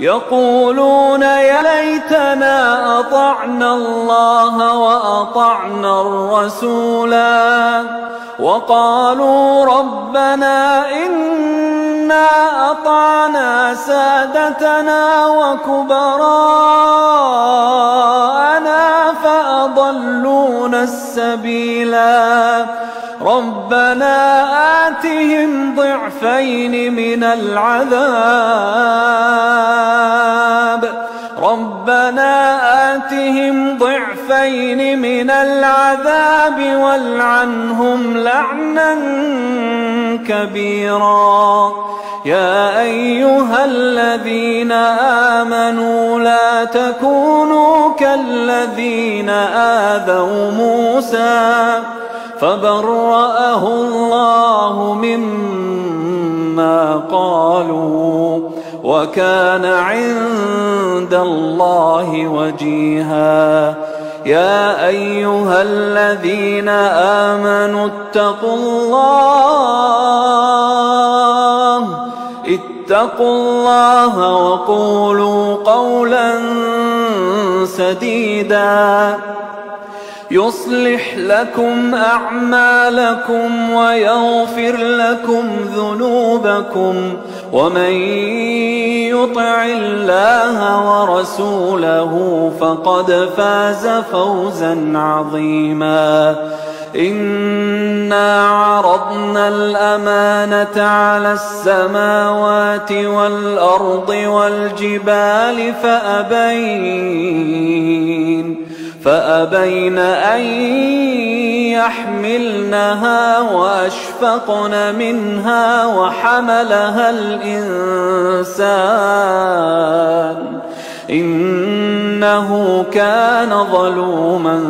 يقولون يا ليتنا أطعنا الله وأطعنا الرسولا وقالوا ربنا إنا أطعنا سادتنا وكبراءنا فأضلونا السبيلا ربنا آتهم ضعفين من العذاب ضعفين من العذاب والعنهم لعنا كبيرا. يا أيها الذين آمنوا لا تكونوا كالذين آذوا موسى فبرأه الله مما قالوا وكان عند الله وجيها. يا أيها الذين آمنوا اتقوا الله اتقوا الله وقولوا قولا سديدا. يصلح لكم أعمالكم ويغفر لكم ذنوبكم ومن يطع الله ورسوله فقد فاز فوزا عظيما. إنا عرضنا الأمانة على السماوات والأرض والجبال فأبين. فأبين أن يحملنها وأشفقن منها وحملها الإنسان إنه كان ظلوما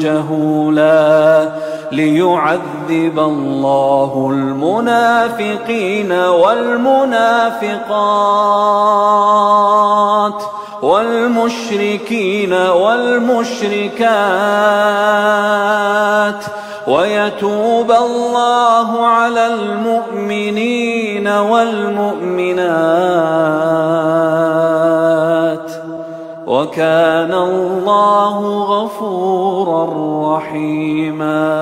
جهولا ليعذب الله المنافقين والمنافقات. والمشركين والمشركات ويتوب الله على المؤمنين والمؤمنات وكان الله غفورا رحيما